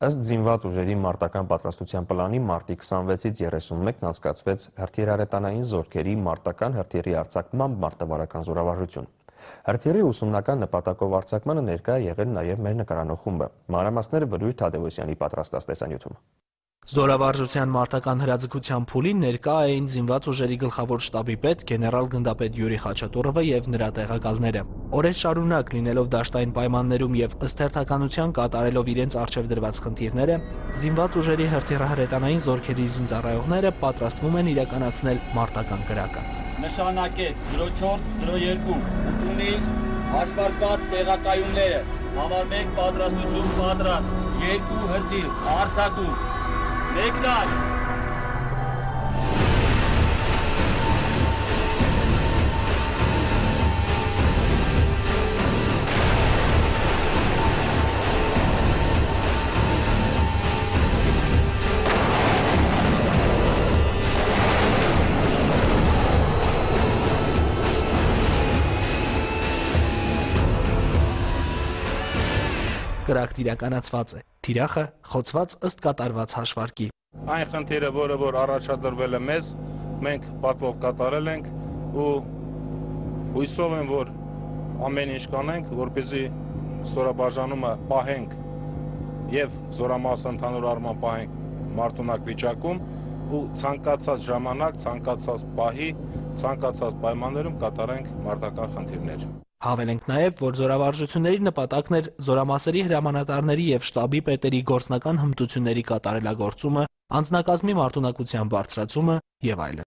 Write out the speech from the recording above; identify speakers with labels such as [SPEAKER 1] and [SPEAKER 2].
[SPEAKER 1] Ըստ զինված ուժերի մարտական պատրաստության պլանի մարտի 26-ից 31-ն անցկացվեց հրթիռահրետանային զորքերի մարտական հրթիռի արձակմամբ մարտավարական զորավարժություն։ Հրթիռի ուսումնական նպատակով արձակմանը ներկա եղել նաև մեր նկարանող խումբը։ Մանրամասները Վրույր Թադևոսյանի պատրաստած տեսանյութում։
[SPEAKER 2] Զորավարժության մարտական հրաձգության փուլին ներկա էին զինված ուժերի գլխավոր շտաբի պետ գեներալ գնդապետ Յուրի Խաչատուրովը եւ նրա տեղակալները։ Օրեր շարունակ լինելով դաշտային պայմաններում եւ ըստ հերթականության կատարելով իրենց արժեվ դրված խնդիրները, զինված ուժերի հրթիռահրետանային զորքերի զինծառայողները պատրաստվում են իրականացնել մարտական կրակը։
[SPEAKER 3] Նշանակեք 0402 ընդունի հաշվարկված տեղակայումները համար 1 պատրաստություն պատրաստ 2 հրթիռ արձակում
[SPEAKER 2] Mikdaš! karakterek anacface. Թիրախը խոցված ըստ կատարված հաշվարկի։
[SPEAKER 4] Այն խնդիրը, որը որ առաջադրվել է մեզ, մենք պատվով կատարել ենք ու հույսով եմ, որ ամեն ինչ կանենք, որպեսզի ստորաբաժանումը պահենք եւ զորամասը ընդհանուր առմամբ պահենք մարտունակ վիճակում ու ցանկացած ժամանակ, ցանկացած պահի, ցանկացած պայմաններում կատարենք մարտական խնդիրներ։
[SPEAKER 2] Հավելենք նաև, որ զորավարժությունների նպատակն էր զորամասերի հրամանատարների եւ շտաբի պետերի գործնական հմտությունների կատարելագործումը, անձնակազմի մարտունակության բարձրացումը եւ այլն։